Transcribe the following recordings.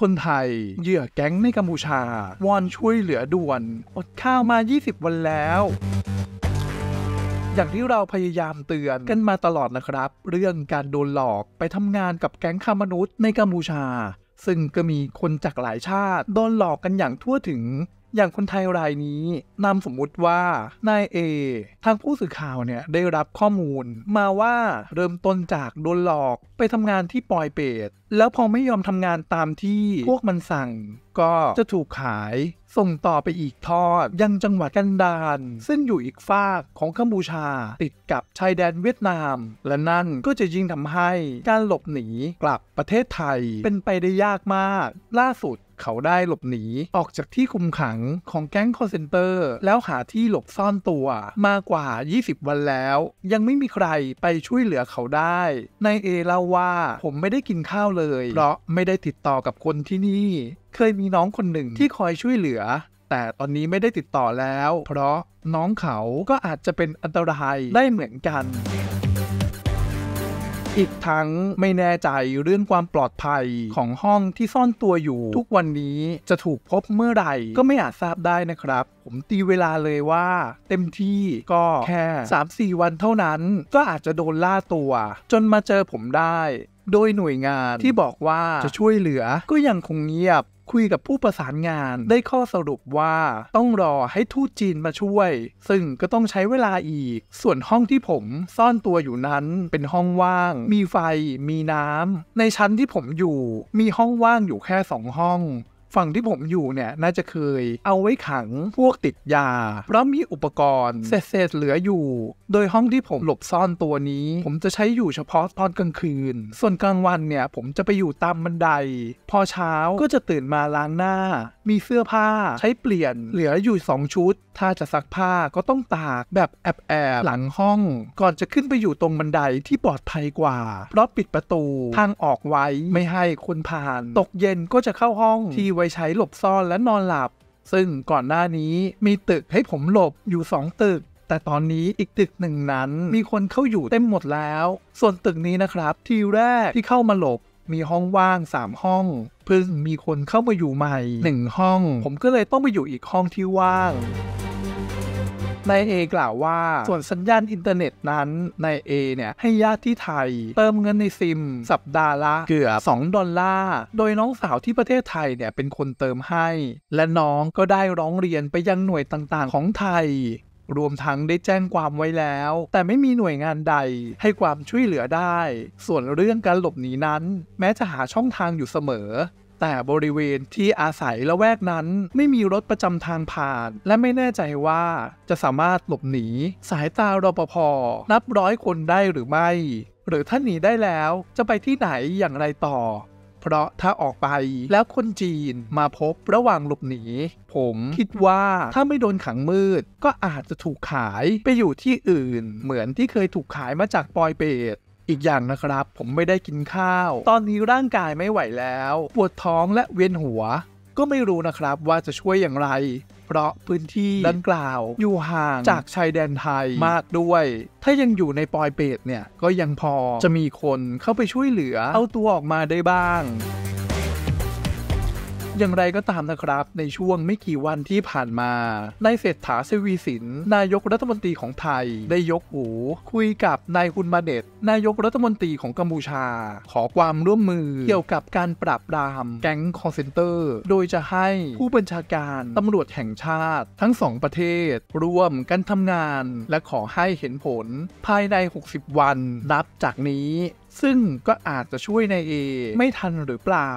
คนไทย เหยื่อแก๊งในกัมพูชา วอนช่วยเหลือด่วน อดข้าวมา 20 วันแล้ว อย่างที่เราพยายามเตือนกันมาตลอดนะครับ เรื่องการโดนหลอกไปทำงานกับแก๊งค้ามนุษย์ในกัมพูชาซึ่งก็มีคนจากหลายชาติ โดนหลอกกันอย่างทั่วถึง อย่างคนไทยรายนี้นาสมมุติว่านายเอทางผู้สื่อข่าวเนี่ยได้รับข้อมูล มาว่าเริ่มต้นจากโดนหลอกไปทำงานที่ปอยเปตแล้วพอไม่ยอมทำงานตามที่พวกมันสั่ง ก็จะถูกขายส่งต่อไปอีกทอด ยังจังหวัดกันดารซึ่งอยู่อีกฝากของกัมพูชา ติดกับชายแดนเวียดนาม และนั่นก็จะยิ่งทำให้การหลบหนีกลับประเทศไทยเป็นไปได้ยากมาก ล่าสุด เขาได้หลบหนีออกจากที่คุมขังของแก๊งคอร์เซนเตอร์ แล้วหาที่หลบซ่อนตัวมากว่า 20 วันแล้ว ยังไม่มีใครไปช่วยเหลือเขาได้นายเอเล่าว่าผมไม่ได้กินข้าวเลย เพราะไม่ได้ติดต่อกับคนที่นี่ เคยมีน้องคนหนึ่งที่คอยช่วยเหลือ แต่ตอนนี้ไม่ได้ติดต่อแล้ว เพราะน้องเขาก็อาจจะเป็นอันตรายได้เหมือนกัน อีกทั้งไม่แน่ใจเรื่องความปลอดภัยของห้องที่ซ่อนตัวอยู่ ทุกวันนี้จะถูกพบเมื่อไหร่ก็ไม่อาจทราบได้นะครับ ผมตีเวลาเลยว่า เต็มที่ก็แค่ 3-4 วันเท่านั้น ก็อาจจะโดนล่าตัว จนมาเจอผมได้ โดยหน่วยงานที่บอกว่าจะช่วยเหลือก็ยังคงเงียบ คุยกับผู้ประสานงานได้ข้อสรุปว่าต้องรอให้ทูตจีนมาช่วย ซึ่งก็ต้องใช้เวลาอีก ส่วนห้องที่ผมซ่อนตัวอยู่นั้นเป็นห้องว่าง มีไฟ มีน้ำในชั้นที่ผมอยู่ มีห้องว่างอยู่แค่สองห้อง ฝั่งที่ผมอยู่เนี่ยน่าจะเคยเอาไว้ขังพวกติดยา เพราะมีอุปกรณ์เศษๆเหลืออยู่ โดยห้องที่ผมหลบซ่อนตัวนี้ ผมจะใช้อยู่เฉพาะตอนกลางคืน ส่วนกลางวันเนี่ยผมจะไปอยู่ตามบันได พอเช้าก็จะตื่นมาล้างหน้า มีเสื้อผ้าใช้เปลี่ยน เหลืออยู่ 2 ชุด ถ้าจะซักผ้าก็ต้องตากแบบแอบแอบหลังห้อง ก่อนจะขึ้นไปอยู่ตรงบันไดที่ปลอดภัยกว่า เพราะปิดประตูทางออกไว้ไม่ให้คนผ่าน ตกเย็นก็จะเข้าห้องที่ไว้ใช้หลบซ่อนและนอนหลับ ซึ่งก่อนหน้านี้มีตึกให้ผมหลบอยู่ 2 ตึกแต่ตอนนี้อีกตึกหนึ่งนั้นมีคนเข้าอยู่เต็มหมดแล้ว ส่วนตึกนี้นะครับ ทีแรกที่เข้ามาหลบ มีห้องว่าง 3 ห้อง เพิ่งมีคนเข้ามาอยู่ใหม่ 1 ห้อง ผมก็เลยต้องไปอยู่อีกห้องที่ว่างนายเอกล่าวว่า ส่วนสัญญาณอินเทอร์เน็ตนั้นนายเอเนี่ย ให้ญาติที่ไทย เติมเงินในซิม สัปดาห์ละเกือบ 2 ดอลลาร์ โดยน้องสาวที่ประเทศไทยเนี่ย เป็นคนเติมให้ และน้องก็ได้ร้องเรียนไปยังหน่วยต่างๆของไทย รวมทั้งได้แจ้งความไว้แล้ว แต่ไม่มีหน่วยงานใดให้ความช่วยเหลือได้ ส่วนเรื่องการหลบหนีนั้น แม้จะหาช่องทางอยู่เสมอ แต่บริเวณที่อาศัยละแวกนั้น ไม่มีรถประจำทางผ่าน และไม่แน่ใจว่าจะสามารถหลบหนี สายตารปภนับร้อยคนได้หรือไม่ หรือถ้าหนีได้แล้วจะไปที่ไหนอย่างไรต่อ เพราะถ้าออกไปแล้วคนจีนมาพบระหว่างหลบหนี ผมคิดว่าถ้าไม่โดนขังมืด ก็อาจจะถูกขายไปอยู่ที่อื่น เหมือนที่เคยถูกขายมาจากปอยเปตอีกอย่างนะครับ ผมไม่ได้กินข้าว ตอนนี้ร่างกายไม่ไหวแล้ว ปวดท้องและเวียนหัว ก็ไม่รู้นะครับว่าจะช่วยอย่างไร เพราะพื้นที่ดังกล่าวอยู่ห่างจากชายแดนไทยมากด้วย ถ้ายังอยู่ในปอยเปตเนี่ยก็ยังพอจะมีคนเข้าไปช่วยเหลือเอาตัวออกมาได้บ้าง อย่างไรก็ตามนะครับ ในช่วงไม่กี่วันที่ผ่านมานายเศรษฐาเซวีสิน นายกรัฐมนตรีของไทย ได้ยกหูคุยกับนายฮุนมาเน็ตนายกรัฐมนตรีของกัมพูชา ขอความร่วมมือเกี่ยวกับการปราบปราม แก๊งคอลเซ็นเตอร์ โดยจะให้ผู้บัญชาการตำรวจแห่งชาติ ทั้งสองประเทศ ร่วมกันทำงาน และขอให้เห็นผลภายใน 60 วันนับจากนี้ ซึ่งก็อาจจะช่วยนายเอไม่ทันหรือเปล่า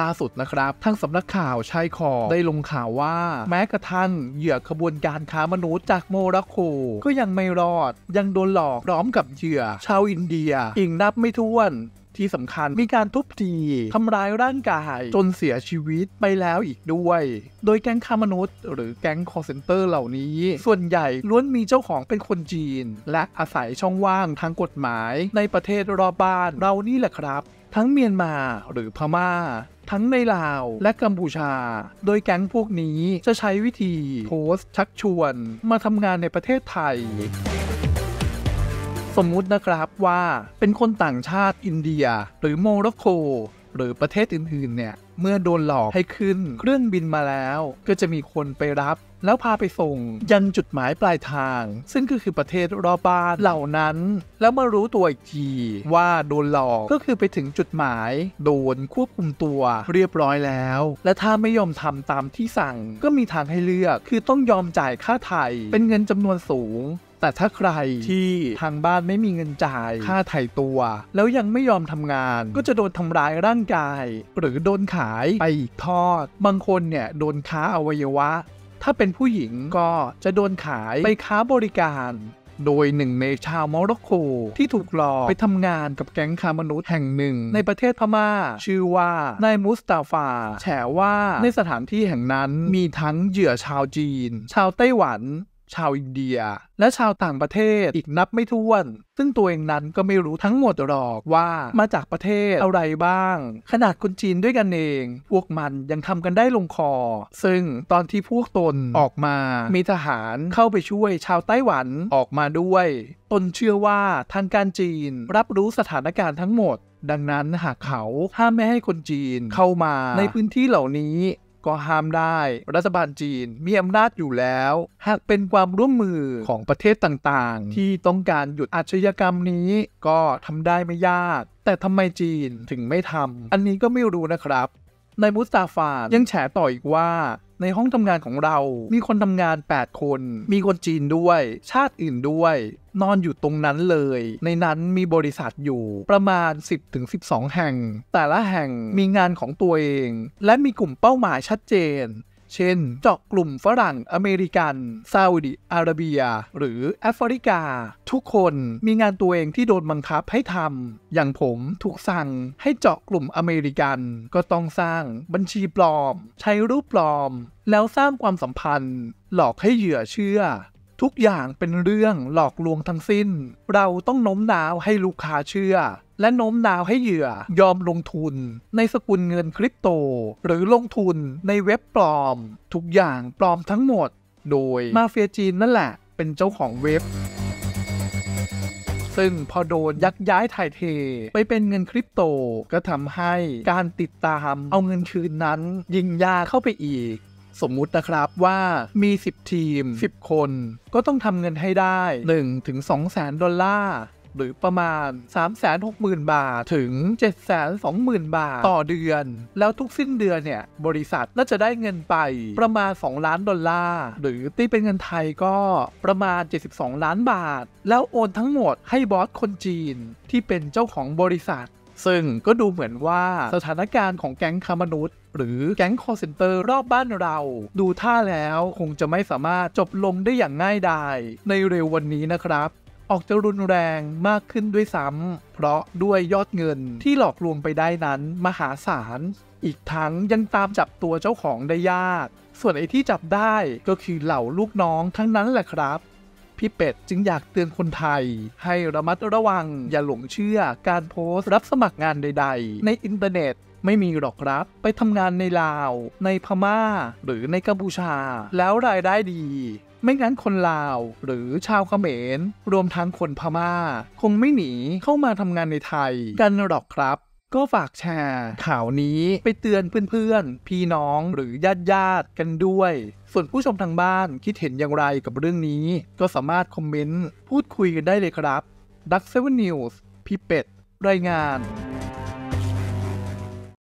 ล่าสุดนะครับ ทางสำนักข่าวชายคอได้ลงข่าวว่า แม้กระทั่งเหยื่อขบวนการค้ามนุษย์จากโมร็อกโกก็ยังไม่รอด ยังโดนหลอกพร้อมกับเหยื่อ ชาวอินเดียอีกนับไม่ถ้วนที่สำคัญมีการทุบตีทำร้ายร่างกาย จนเสียชีวิตไปแล้วอีกด้วย โดยแก๊งค้ามนุษย์ หรือแก๊งคอลเซ็นเตอร์เหล่านี้ ส่วนใหญ่ล้วนมีเจ้าของเป็นคนจีน และอาศัยช่องว่างทางกฎหมายในประเทศรอบบ้านเรานี่แหละครับ ทั้งเมียนมาหรือพม่าทั้งในลาวและกัมพูชา โดยแก๊งพวกนี้จะใช้วิธีโพสต์ชักชวนมาทำงานในประเทศไทยสมมุตินะครับว่าเป็นคนต่างชาติอินเดีย หรือโมร็อกโก หรือประเทศอื่นๆเนี่ย เมื่อโดนหลอกให้ขึ้นเครื่องบินมาแล้ว ก็จะมีคนไปรับ แล้วพาไปส่งยันจุดหมายปลายทาง ซึ่งก็คือประเทศรอบบ้านเหล่านั้น แล้วมารู้ตัวอีกทีว่าโดนหลอกก็คือไปถึงจุดหมาย โดนควบคุมตัวเรียบร้อยแล้ว และถ้าไม่ยอมทำตามที่สั่งก็มีทางให้เลือก คือต้องยอมจ่ายค่าไถ่เป็นเงินจำนวนสูง แต่ถ้าใครที่ทางบ้านไม่มีเงินจ่ายค่าไถ่ตัว แล้วยังไม่ยอมทำงานก็จะโดนทำร้ายร่างกาย หรือโดนขายไปอีกทอด บางคนเนี่ยโดนค้าอวัยวะ ถ้าเป็นผู้หญิงก็จะโดนขายไปค้าบริการโดยหนึ่งในชาวโมร็อกโกที่ถูกหลอกไปทำงานกับแก๊งค้ามนุษย์แห่งหนึ่ง ในประเทศพม่า ชื่อว่านายมุสตาฟา แฉว่าในสถานที่แห่งนั้นมีทั้งเหยื่อชาวจีน ชาวไต้หวัน ชาวอินเดีย และชาวต่างประเทศอีกนับไม่ถ้วน ซึ่งตัวเองนั้นก็ไม่รู้ทั้งหมดหรอกว่ามาจากประเทศอะไรบ้าง ขนาดคนจีนด้วยกันเอง พวกมันยังทำกันได้ลงคอ ซึ่งตอนที่พวกตนออกมา มีทหารเข้าไปช่วยชาวไต้หวันออกมาด้วย ตนเชื่อว่าทางการจีนรับรู้สถานการณ์ทั้งหมดดังนั้นหากเขาห้ามไม่ให้คนจีนเข้ามาในพื้นที่เหล่านี้ ก็ห้ามได้ รัฐบาลจีนมีอำนาจอยู่แล้ว หากเป็นความร่วมมือของประเทศต่างๆ ที่ต้องการหยุดอาชญากรรมนี้ก็ทำได้ไม่ยาก แต่ทำไมจีนถึงไม่ทำอันนี้ก็ไม่รู้นะครับนายมุสตาฟายังแฉต่ออีกว่า ในห้องทำงานของเรา มีคนทำงาน 8 คน มีคนจีนด้วย ชาติอื่นด้วย นอนอยู่ตรงนั้นเลย ในนั้นมีบริษัทอยู่ประมาณ 10-12 แห่ง แต่ละแห่งมีงานของตัวเอง และมีกลุ่มเป้าหมายชัดเจน เช่น เจาะกลุ่มฝรั่งอเมริกันซาอุดิอาระเบีย หรือแอฟริกา ทุกคนมีงานตัวเองที่โดนบังคับให้ทำอย่างผมถูกสั่งให้เจาะกลุ่มอเมริกัน ก็ต้องสร้างบัญชีปลอม ใช้รูปปลอม แล้วสร้างความสัมพันธ์ หลอกให้เหยื่อเชื่อทุกอย่างเป็นเรื่องหลอกลวงทั้งสิ้น เราต้องโน้มน้าวให้ลูกค้าเชื่อ และโน้มน้าวให้เหยื่อยอมลงทุน ในสกุลเงินคริปโต หรือลงทุนในเว็บปลอม ทุกอย่างปลอมทั้งหมด โดยมาเฟียจีนนั่นแหละ เป็นเจ้าของเว็บ ซึ่งพอโดนยักย้ายถ่ายเท ไปเป็นเงินคริปโตก็ทำให้การติดตามเอาเงินคืนนั้น ยิ่งยากเข้าไปอีกสมมุตินะครับว่ามี 10 ทีม 10 คน ก็ต้องทำเงินให้ได้1ถึง2แสนดอลลาร์ หรือประมาณ 360,000 บาทถึง 720,000 บาทต่อเดือน แล้วทุกสิ้นเดือนเนี่ย บริษัทน่าจะได้เงินไปประมาณ 2 ล้านดอลลาร์ หรือตีเป็นเงินไทยก็ประมาณ 72 ล้านบาท แล้วโอนทั้งหมดให้บอสคนจีนที่เป็นเจ้าของบริษัท ซึ่งก็ดูเหมือนว่าสถานการณ์ของแก๊งค้ามนุษย์หรือแก๊งคอร์เซนเตอร์รอบบ้านเรา ดูท่าแล้วคงจะไม่สามารถจบลงได้อย่างง่ายดายในเร็ววันนี้นะครับ ออกจะรุนแรงมากขึ้นด้วยซ้ำเพราะด้วยยอดเงินที่หลอกลวงไปได้นั้นมหาศาล อีกทั้งยังตามจับตัวเจ้าของได้ยาก ส่วนไอ้ที่จับได้ก็คือเหล่าลูกน้องทั้งนั้นแหละครับ พี่เป็ดจึงอยากเตือนคนไทย ให้ระมัดระวังอย่าหลงเชื่อการโพสต์รับสมัครงานใด ๆ ในอินเทอร์เน็ตไม่มีหรอกครับ ไปทำงานในลาว ในพม่า หรือในกัมพูชา แล้วรายได้ดี ไม่งั้นคนลาว หรือชาวเขมร รวมทั้งคนพม่า คงไม่หนีเข้ามาทำงานในไทย กันหรอกครับ ก็ฝากแชร์ข่าวนี้ไปเตือนเพื่อนๆ พี่น้องหรือญาติญาติๆกันด้วย ส่วนผู้ชมทางบ้านคิดเห็นอย่างไรกับเรื่องนี้ ก็สามารถคอมเมนต์พูดคุยกันได้เลยครับ Duck 7 News พี่เป็ด รายงาน